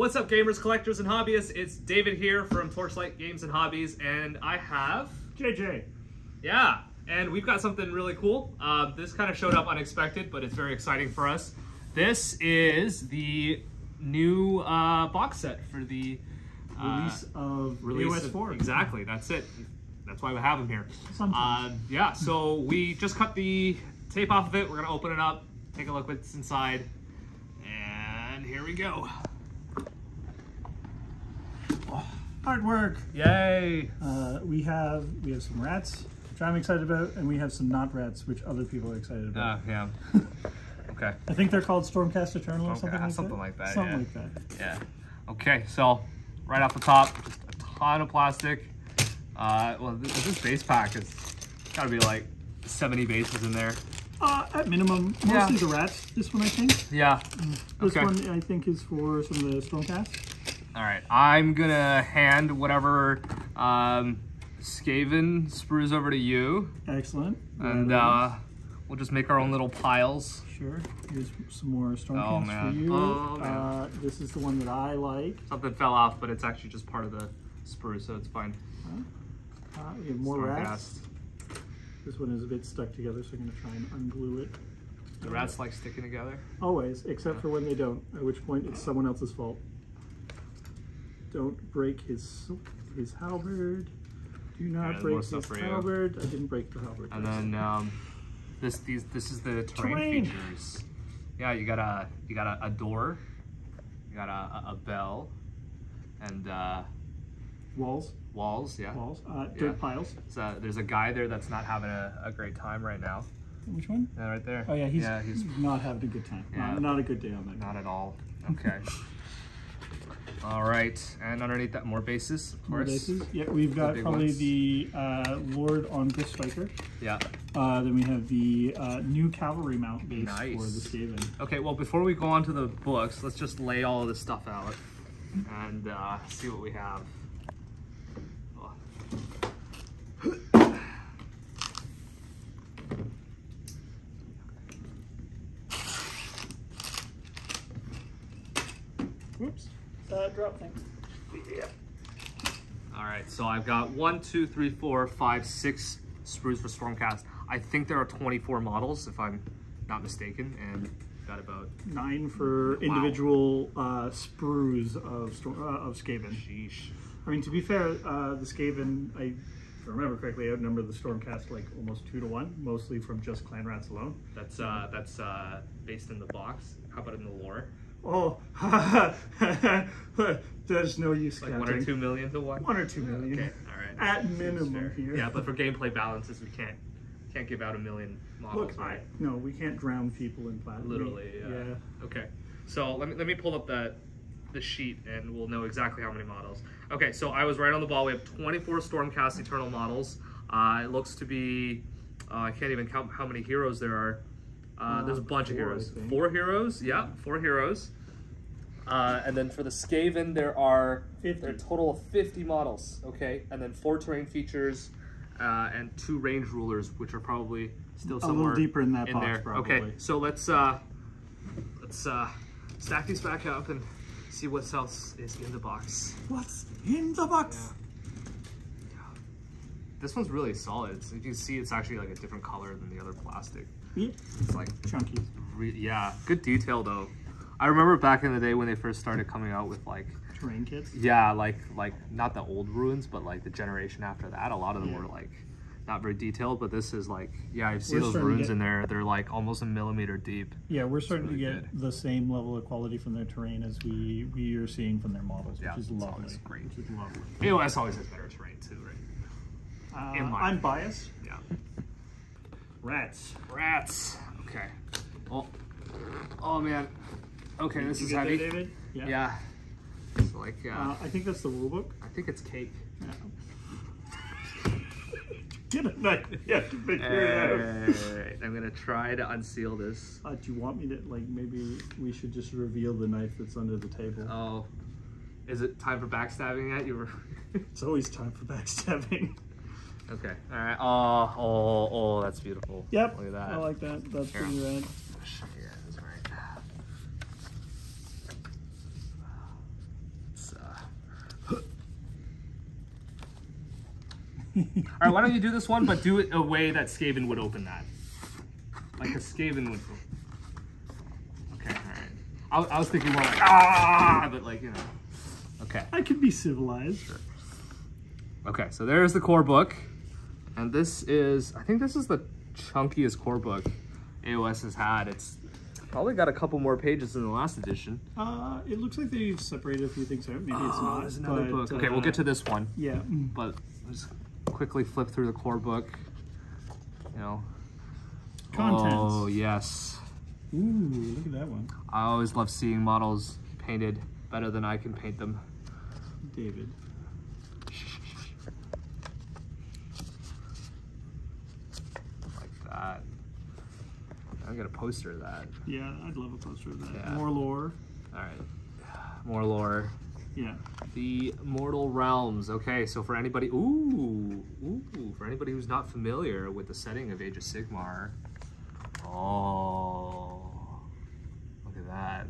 What's up, gamers, collectors, and hobbyists? It's David here from Torchlight Games and Hobbies, and I have, JJ. yeah, and we've got something really cool. Uh, this kind of showed up unexpected, but it's very exciting for us. This is the new uh, box set for the uh, Release of release AOS of- 4. Exactly, that's it. That's why we have them here. Sometimes. Uh, yeah, so we just cut the tape off of it. We're gonna open it up, take a look what's inside, and here we go. Hard work. Yay! Uh, we have we have some rats, which I'm excited about, and we have some not rats, which other people are excited about. Uh, yeah. okay. I think they're called Stormcast Eternal or Okay, something like something that. like that, Something yeah. like that. Yeah. Okay, so right off the top, just a ton of plastic. Uh, well, this, this base pack is gotta be like 70 bases in there. Uh, at minimum, mostly Yeah. the rats. This one, I think. Yeah. This Okay. one, I think, is for some of the Stormcast. All right, I'm gonna hand whatever um, Skaven sprues over to you, Excellent. and uh, we'll just make our own little piles. sure. Here's some more Stormcast Oh, for you. Oh, man. Uh, this is the one that I like. Something fell off, but it's actually just part of the sprue, so it's fine. Uh, we have more rats. This one is a bit stuck together, so I'm to try and unglue it. The rats like sticking together. Always, except for when they don't, at which point it's someone else's fault. Don't break his his halberd. Do not more break his halberd. I didn't break the halberd. And then um, this these this is the terrain, Terrain. features. Yeah, you got a you got a, a door, you got a, a, bell, and uh, walls, walls. Yeah. walls, uh, Yeah. dirt piles. So there's a guy there that's not having a, a great time right now. Which one? Yeah, right there. Oh yeah, he's, yeah, he's not having a good time. Yeah. Not, not a good day on that. not at all. Okay. all right, and underneath that, more bases, of More course. bases. Yeah, we've got big probably ones. the uh, Lord on Glyph Striker. Yeah. Uh, then we have the uh, new cavalry mount base for Nice. the Skaven. Okay, well, before we go on to the books, let's just lay all of this stuff out and uh, see what we have. Drop thing. Yeah. All right, so I've got one, two, three, four, five, six sprues for Stormcast. I think there are 24 models, if I'm not mistaken, and got about, Nine for Wow. individual uh, sprues of Storm, uh, of Skaven. sheesh. I mean, to be fair, uh, the Skaven, I, if I remember correctly, outnumber the Stormcast like almost two to one, mostly from just clan rats alone. That's uh, that's uh, based in the box. How about in the lore? Oh, there's no use Like counting. one or two million to one? One or two million. Okay, all right. At Seems minimum fair. here. Yeah, but for gameplay balances, we can't can't give out a million models. Look, right? I, no, we can't drown people in platinum. Literally, yeah. yeah. Okay, so let me let me pull up the the sheet and we'll know exactly how many models. Okay, so I was right on the ball. We have 24 Stormcast Eternal models. Uh, it looks to be uh, I can't even count how many heroes there are. Uh, there's a bunch of four, I heroes. Four heroes. Yeah, four heroes. Uh, and then for the Skaven, there are 50. there are a total of 50 models. Okay, and then four terrain features. Uh, and two range rulers, which are probably still somewhere a little deeper in that box, there. probably. Okay, so let's uh, let's uh, stack these back up and see what else is in the box. What's in the box? This one's really solid. It's, you can see it's actually like a different color than the other plastic. Yeah. It's like, Chunky. yeah, good detail though. I remember back in the day when they first started coming out with like, Terrain kits. yeah, like like not the old ruins, but like the generation after that. A lot of them Yeah. were like not very detailed, but this is like, yeah, I see those ruins get- in there. They're like almost a millimeter deep. Yeah, we're starting really to get good. the same level of quality from their terrain as we we are seeing from their models, Yeah, which is it's lovely. always great. Which is lovely. AOS always has better terrain too, right? Uh, I'm biased. Yeah. Rats. Rats. Okay. Oh. Oh man. Okay, this is heavy. David? Yeah. Yeah. It's like uh, Uh, I think that's the rule book. I think it's cake. Yeah. Get a knife. Yeah, to figure it out. Alright, I'm gonna try to unseal this. Uh, do you want me to like maybe we should just reveal the knife that's under the table? Oh. Is it time for backstabbing yet? You were It's always time for backstabbing. Okay. All right. Oh, oh, oh, that's beautiful. Yep. Look at that. I like that. That's Here. pretty rad. Oh, uh, all right. Why don't you do this one, but do it a way that Skaven would open that, like a Skaven would. Okay. All right. I, I was thinking more like ah, but like you know. Okay. I could be civilized. Sure. Okay. So there's the core book and this is I think this is the chunkiest core book AOS has had. It's probably got a couple more pages than the last edition. Uh, it looks like they've separated a few things out. Maybe it's Oh, not. there's another but, book. Okay, we'll uh, get to this one, Yeah. but let's quickly flip through the core book. You know. Contents. Oh yes. Ooh, look at that one. I always love seeing models painted better than I can paint them. David. Like that. I get a poster of that. Yeah, I'd love a poster of that. Yeah. More lore. All right. More lore. Yeah. The Mortal Realms. Okay, so for anybody, ooh, ooh, for anybody who's not familiar with the setting of Age of Sigmar, oh, look at that.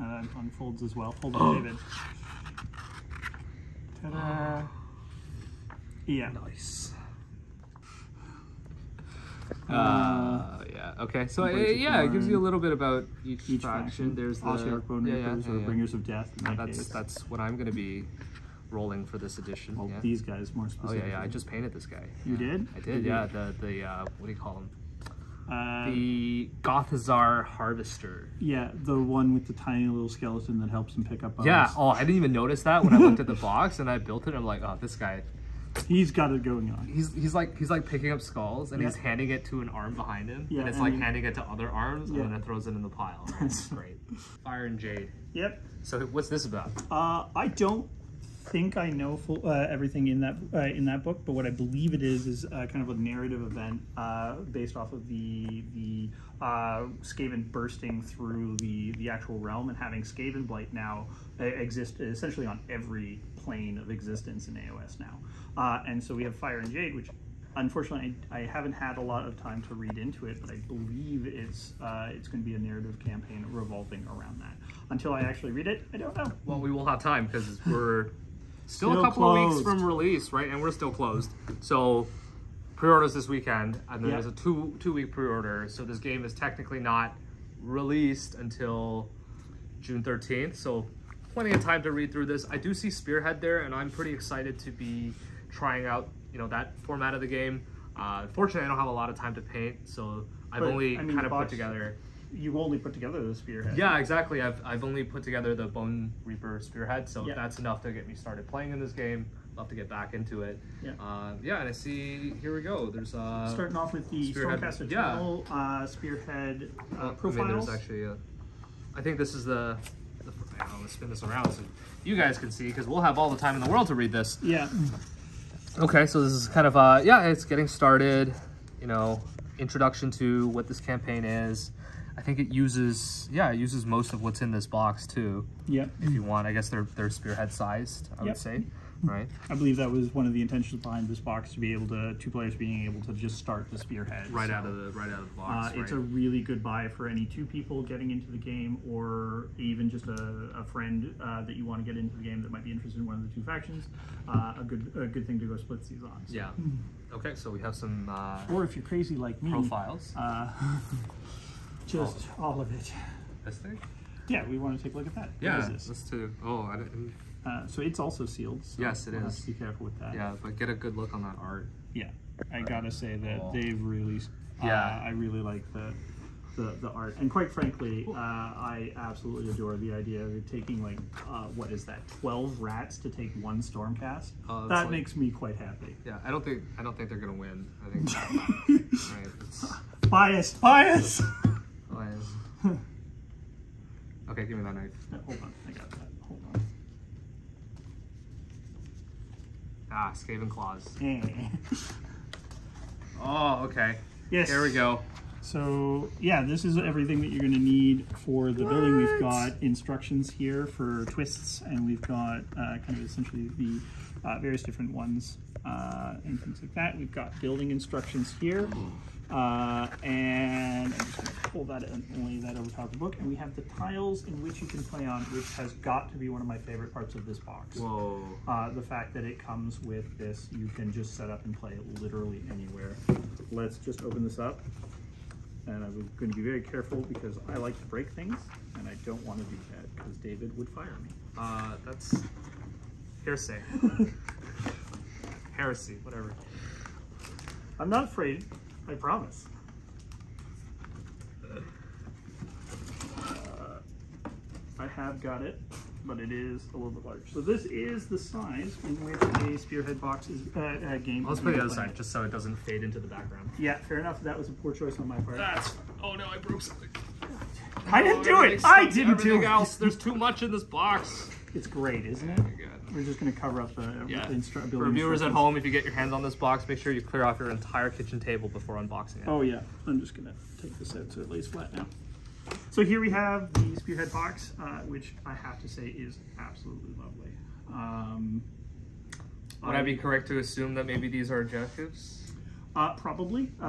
Uh, that unfolds as well. Hold on, David. Ta-da. Yeah. Nice. Uh, yeah. Okay. So uh, yeah, it gives you a little bit about each, Each faction. faction. There's the Ossiarch Bone yeah, Reapers yeah, or yeah. Bringers of Death. That's case. that's what I'm gonna be rolling for this edition. well, these guys more specifically. Oh yeah, yeah. I just painted this guy. You did? I did. Yeah. The the uh, what do you call him? Uh, The Gothizzar Harvester. yeah, the one with the tiny little skeleton that helps him pick up. Bones. Yeah. Oh, I didn't even notice that when I looked at the box and I built it. I'm like, oh, this guy. He's got it going on. He's he's like he's like picking up skulls and he's handing it to an arm behind him. Yeah, and it's and like he- handing it to other arms Yeah. and then it throws it in the pile. Right? It's great. Fire and Jade. Yep. So what's this about? Uh, I don't think I know full, uh, everything in that uh, in that book, but what I believe it is is uh, kind of a narrative event uh, based off of the the uh, Skaven bursting through the the actual realm and having Skaven Blight now uh, exist essentially on every plane of existence in AOS now, and so we have Fire and Jade, which. Unfortunately, I, I haven't had a lot of time to read into it, but I believe it's uh, it's going to be a narrative campaign revolving around that. Until I actually read it, I don't know. Well, we will have time because we're still, Still a couple of weeks from release, right? And we're still closed. So pre-orders this weekend, and then Yeah. there's a two two week pre-order. So this game is technically not released until June 13th. So plenty of time to read through this. I do see Spearhead there, and I'm pretty excited to be trying out you know that format of the game. Uh, fortunately, I don't have a lot of time to paint, so I've But, only I mean, kind of put together. You only put together the spearhead. Yeah, exactly. I've, I've only put together the Bone Reaper Spearhead, so Yeah. that's enough to get me started playing in this game. Love to get back into it. Yeah. Uh, yeah, and I see, here we go. There's uh, Starting off with the Spearhead, Stormcast yeah. Eternal uh, Spearhead uh, I mean, there's actually a, I think this is the, the know, let's spin this around so you guys can see, because we'll have all the time in the world to read this. yeah, Okay, so this is kind of, uh, yeah, it's getting started, you know, introduction to what this campaign is. I think it uses, yeah, it uses most of what's in this box too. yeah. if you want. I guess they're they're spearhead sized. I Yep. would say, right? I believe that was one of the intentions behind this box to be able to two players being able to just start the spearhead Right So, out of the right out of the Uh, box. it's a really good buy for any two people getting into the game, or even just a, a friend uh, that you want to get into the game that might be interested in one of the two factions. Uh, a good a good thing to go split these on. So- yeah. Okay, so we have some uh, Or if you're crazy like me, profiles. uh, just all of it. This thing. Yeah, we want to take a look at that. Yeah. What is this? Let's do. Oh, I didn't. Uh, so it's also sealed. So Yes, it we'll is. be careful with that. Yeah, but get a good look on that art. Yeah, I gotta say that Oh. they've really. Uh, Yeah. I really like the. The, the art and quite frankly uh, i absolutely adore the idea of taking like uh, what is that 12 rats to take one stormcast Oh, that's that like- makes me quite happy Yeah, I don't think I don't think they're gonna win. I think. right. It's, bias bias oh, yeah. Okay, give me that knife. hold on i got that hold on Ah, Skaven claws. Oh, okay. yes There we go. So yeah, this is everything that you're going to need for the building. We've got instructions here for twists, and we've got uh, kind of essentially the uh, various different ones uh, and things like that. We've got building instructions here. Uh, and I'm just going to pull that and lay that over top of the book. And we have the tiles in which you can play on, which has got to be one of my favorite parts of this box. Whoa. Uh, the fact that it comes with this, you can just set up and play it literally anywhere. Let's just open this up. And I'm going to be very careful because I like to break things, and I don't want to do that because David would fire me. Uh, that's hearsay. Heresy, whatever. I'm not afraid, I promise. Uh, I have got it, but it is a little bit large. So this is the size in which a Spearhead box is uh, uh, game. Let's put the other side just so it doesn't fade into the background. Yeah, fair enough. That was a poor choice on my part. That's. Oh no, I broke something. I didn't do it. I didn't do it. else. There's too much in this box. It's great, isn't it? We're just going to cover up the Yeah. the For viewers at home, if you get your hands on this box, make sure you clear off your entire kitchen table before unboxing it. Oh yeah, I'm just gonna take this out so it lays flat now. So here we have the Spearhead box, uh, which I have to say is absolutely lovely. Um, Would I be correct to assume that maybe these are objectives? Uh, probably, uh,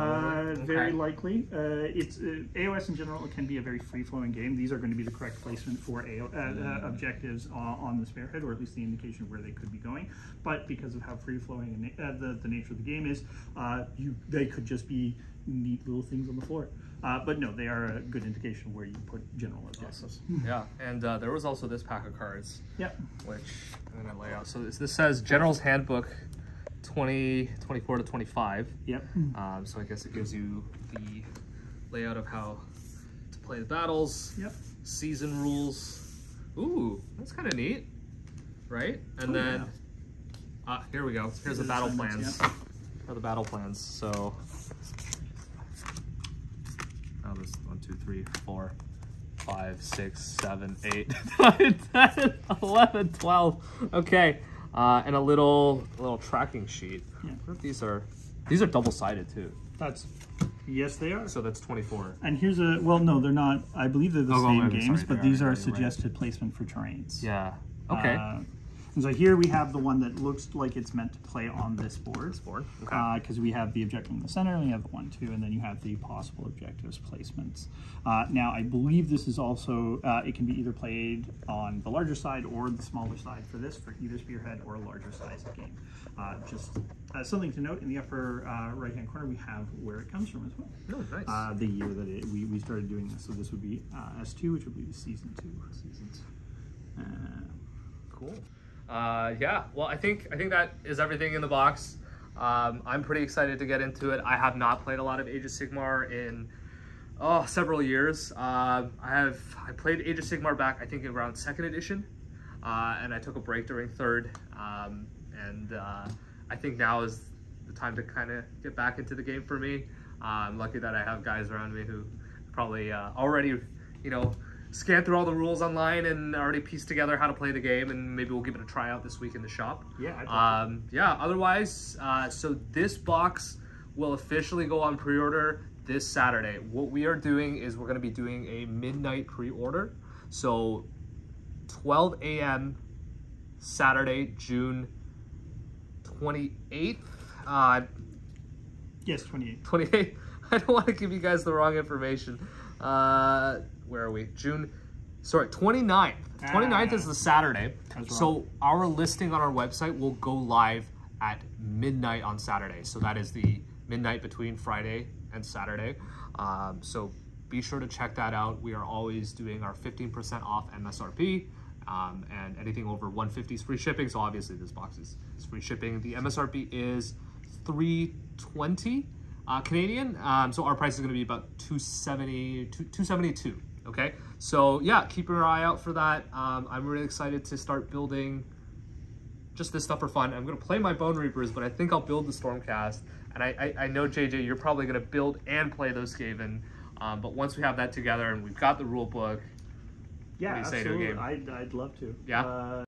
Okay. very likely. Uh, it's uh, AOS in general. It can be a very free-flowing game. These are going to be the correct placement for AO, uh, uh, objectives on, on the Spearhead, or at least the indication of where they could be going. But because of how free-flowing uh, the, the nature of the game is, uh, you they could just be neat little things on the floor. Uh, but no, they are a good indication of where you put general objectives. Yeah, and uh, there was also this pack of cards, Yep. which I'm gonna lay out. So this, this says General's Handbook 20, 24 to 25. Yep. Um, so I guess it gives you the layout of how to play the battles, Yep. season rules. Ooh, that's kind of neat, right? And Oh, then, yeah. ah, here we go. Here's the battle plans. Are the battle plans? So, oh, there's one, two, three, four, five, six, seven, eight, nine, 10, 11, 12. Okay, uh, and a little, a little tracking sheet. Yeah. Wonder if these are, these are double sided too. That's yes, they are. So that's 24. And here's a well, no, they're not. I believe they're the Oh, same I'm games, sorry, but these are, are you're right. suggested placement for terrains. Yeah. Okay. Uh, and so here we have the one that looks like it's meant to play on this board. board. Okay. Because we have the objective in the center, and we have the one, two, and then you have the possible objectives placements. Uh, now, I believe this is also, uh, it can be either played on the larger side or the smaller side for this, for either Spearhead or a larger size game. Uh, just uh, something to note, in the upper uh, right-hand corner, we have where it comes from as well. oh, nice. Uh, the year that it, we, we started doing this. So this would be uh, S2, which would be season two. Seasons. Uh, Cool. Uh, yeah. Well, I think I think that is everything in the box. Um, I'm pretty excited to get into it. I have not played a lot of Age of Sigmar in oh several years. Uh, I have I played Age of Sigmar back I think around second edition, uh, and I took a break during third. Um, and uh, I think now is the time to kind of get back into the game for me. Uh, I'm lucky that I have guys around me who probably uh, already, you know, scanned through all the rules online and already pieced together how to play the game, and maybe we'll give it a try out this week in the shop. Yeah, Um, yeah. Otherwise, uh, so this box will officially go on pre-order this Saturday. What we are doing is we're going to be doing a midnight pre-order. So 12 a.m. Saturday, June 28th. Uh, yes, 28. 28. I don't want to give you guys the wrong information. Uh, where are we? June. Sorry, 29th. 29th is the Saturday. So our listing on our website will go live at midnight on Saturday. So that is the midnight between Friday and Saturday. Um, so be sure to check that out. We are always doing our 15% off MSRP. Um, and anything over 150 is free shipping. So obviously this box is, is free shipping. The MSRP is 320 uh, Canadian. Um, so our price is going to be about 270, 272. Okay. So yeah, keep your eye out for that. Um, I'm really excited to start building just this stuff for fun. I'm going to play my Bone Reapers, but I think I'll build the Stormcast. And I, I, I know, JJ, you're probably going to build and play those Skaven. Um, but once we have that together and we've got the rule book, Yeah, What do you say to a absolutely. game? I'd, I'd love to. Yeah? Uh,